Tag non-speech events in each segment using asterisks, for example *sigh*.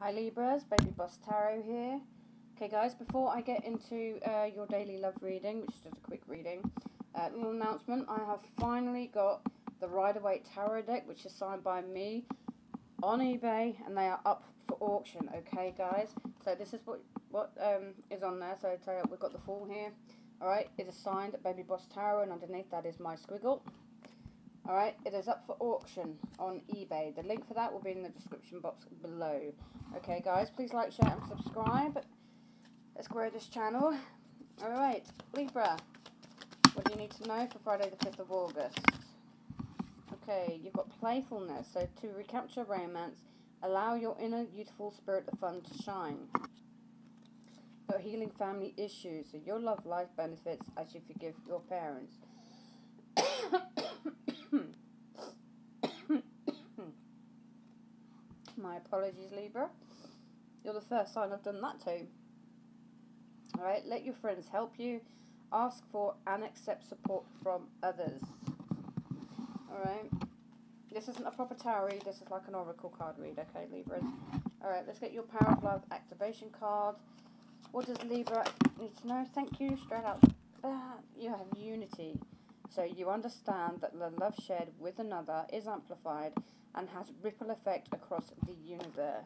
Hi Libras, Baby Boss Tarot here. Okay guys, before I get into uh, your daily love reading, which is just a quick reading, uh, little announcement, I have finally got the Rider-Waite Tarot deck, which is signed by me, on eBay, and they are up for auction, okay guys? So this is what what um, is on there, so we've got the full here. Alright, it is signed Baby Boss Tarot, and underneath that is my squiggle. Alright, it is up for auction on eBay. The link for that will be in the description box below. Okay, guys, please like, share, and subscribe. Let's grow this channel. Alright, Libra. What do you need to know for Friday the 5th of August? Okay, you've got playfulness. So, to recapture romance, allow your inner youthful spirit of fun to shine. Your healing family issues. So, your love life benefits as you forgive your parents. *coughs* *coughs* My apologies, Libra. You're the first sign I've done that to. Alright, let your friends help you. Ask for and accept support from others. Alright. This isn't a proper tarot read, this is like an oracle card read, okay, Libras? Alright, let's get your Power of Love activation card. What does Libra need to know? Thank you, straight out. Ah, you have unity. So you understand that the love shared with another is amplified and has ripple effect across the universe.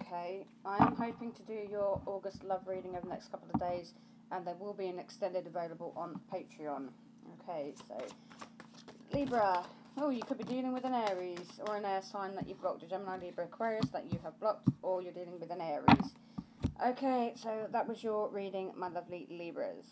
Okay, I am hoping to do your August love reading over the next couple of days, and there will be an extended available on Patreon. Okay, so Libra. Oh, you could be dealing with an Aries or an air sign that you've blocked, a Gemini, Libra, Aquarius that you have blocked, or you're dealing with an Aries. Okay, so that was your reading, my lovely Libras.